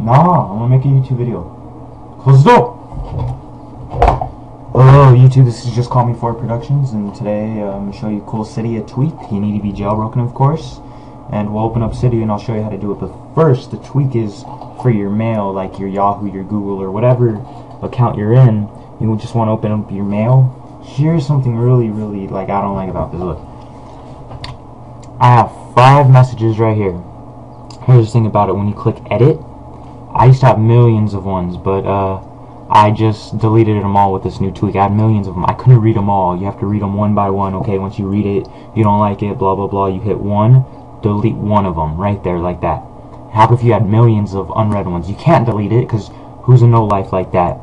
Nah, I'm gonna make a YouTube video. Close the door! Hello YouTube, this is Just Call Me For Productions, and today uh, I'm gonna show you a cool Cydia tweak. You need to be jailbroken, of course. And we'll open up Cydia and I'll show you how to do it. But first, the tweak is for your mail, like your Yahoo, your Google, or whatever account you're in. You just want to open up your mail. Here's something really, really, like, I don't like about this. Look. I have five messages right here. Here's the thing about it. When you click edit, I used to have millions of ones, but uh, I just deleted them all with this new tweak. I had millions of them. I couldn't read them all. You have to read them one by one. Okay, once you read it, you don't like it, blah, blah, blah. You hit one, delete one of them right there like that. How if you had millions of unread ones? You can't delete it because who's a no-life like that?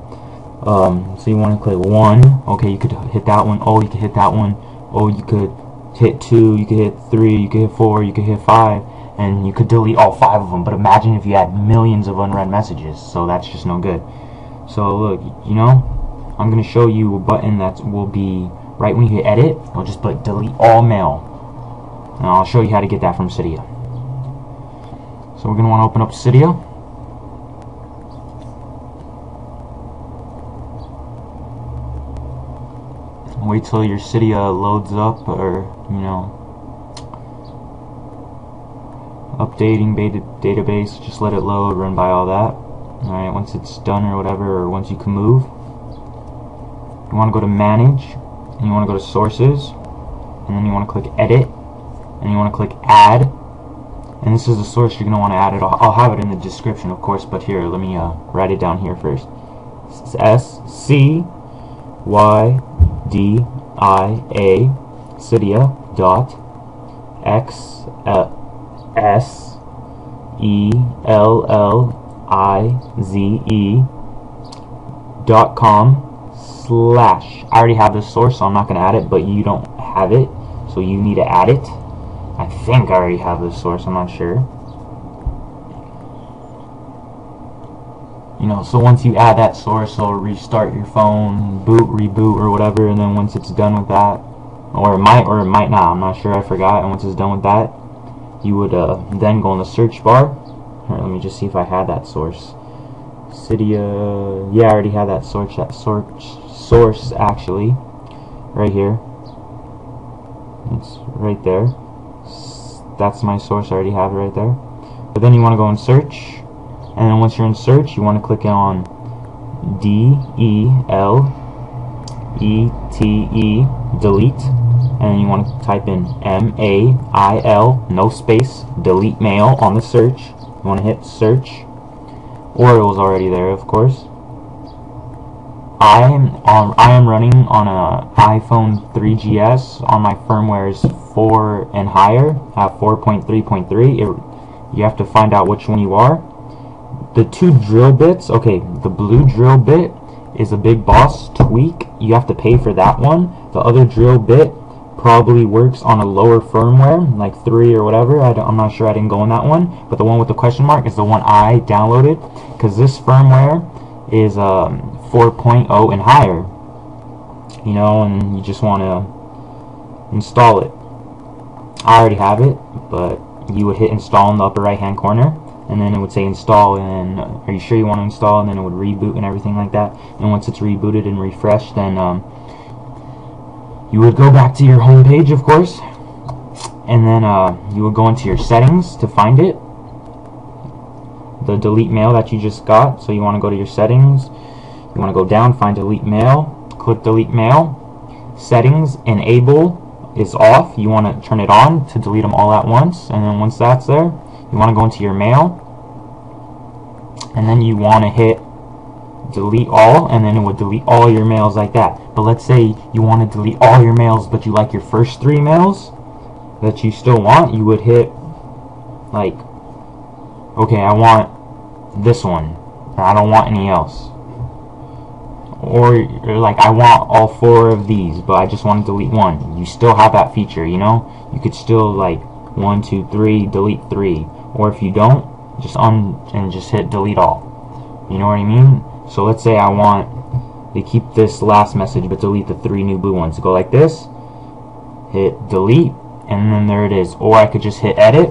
Um, so you want to click one. Okay, you could hit that one. Oh, you could hit that one. Oh, you could hit two. You could hit three. You could hit four. You could hit five and you could delete all five of them. But imagine if you had millions of unread messages. So that's just no good. So look, you know, I'm going to show you a button that will be right when you hit edit. I'll just put delete all mail. And I'll show you how to get that from Cydia. So we're going to want to open up Cydia. Wait till your Cydia loads up or, you know, updating beta database, just let it load, run by all that. Alright, once it's done or whatever, or once you can move, you want to go to manage, and you want to go to sources, and then you want to click edit, and you want to click add, and this is the source you're going to want to add it. I'll, I'll have it in the description, of course, but here, let me uh, write it down here first. S C Y D I A Cydia dot X uh, S E L L I Z E dot com slash. I already have this source, so I'm not going to add it, but you don't have it, so you need to add it. I think I already have this source, I'm not sure. You know, so once you add that source, it'll restart your phone, boot, reboot, or whatever, and then once it's done with that, or it might, or it might not, I'm not sure, I forgot, and once it's done with that, you would uh, then go in the search bar. Right, let me just see if I had that source. Cydia, yeah, I already had that source. That source, source actually, right here. It's right there. That's my source. I already have it right there. But then you want to go in search, and then once you're in search, you want to click on D E L E T E delete and you want to type in M-A-I-L, no space, delete mail on the search. You want to hit search, or it was already there, of course. I am um, I am running on a iPhone 3GS on my firmware is 4 and higher, at 4.3.3. You have to find out which one you are. The two drill bits, okay, the blue drill bit is a BigBoss tweak. You have to pay for that one. The other drill bit probably works on a lower firmware, like 3 or whatever. I am not sure, I didn't go on that one. But the one with the question mark is the one I downloaded, because this firmware is um, 4.0 and higher. You know, and you just want to install it. I already have it, but you would hit install in the upper right hand corner and then it would say install and are you sure you want to install and then it would reboot and everything like that and once it's rebooted and refreshed then um, you would go back to your home page of course and then uh, you would go into your settings to find it. The delete mail that you just got so you want to go to your settings. You want to go down find delete mail click delete mail. Settings enable is off. You want to turn it on to delete them all at once and then once that's there you want to go into your mail. And then you want to hit delete all and then it would delete all your mails like that. But let's say you want to delete all your mails but you like your first three mails that you still want you would hit like okay I want this one. And I don't want any else. Or, like I want all four of these but I just want to delete one. You still have that feature you know? You could still like one two three delete three. Or if you don't just un and just hit delete all. You know what I mean so let's say I want to keep this last message but delete the three new blue ones. Go like this, hit delete, and then there it is. Or I could just hit edit,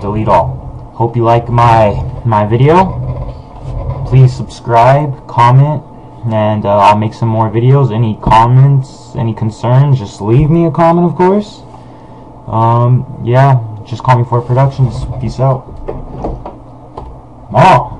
delete all. Hope you like my my video, please subscribe, comment, and uh, I'll make some more videos. Any comments, any concerns, just leave me a comment, of course. Um, yeah, just call me for productions. Peace out. Oh.